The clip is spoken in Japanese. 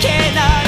けない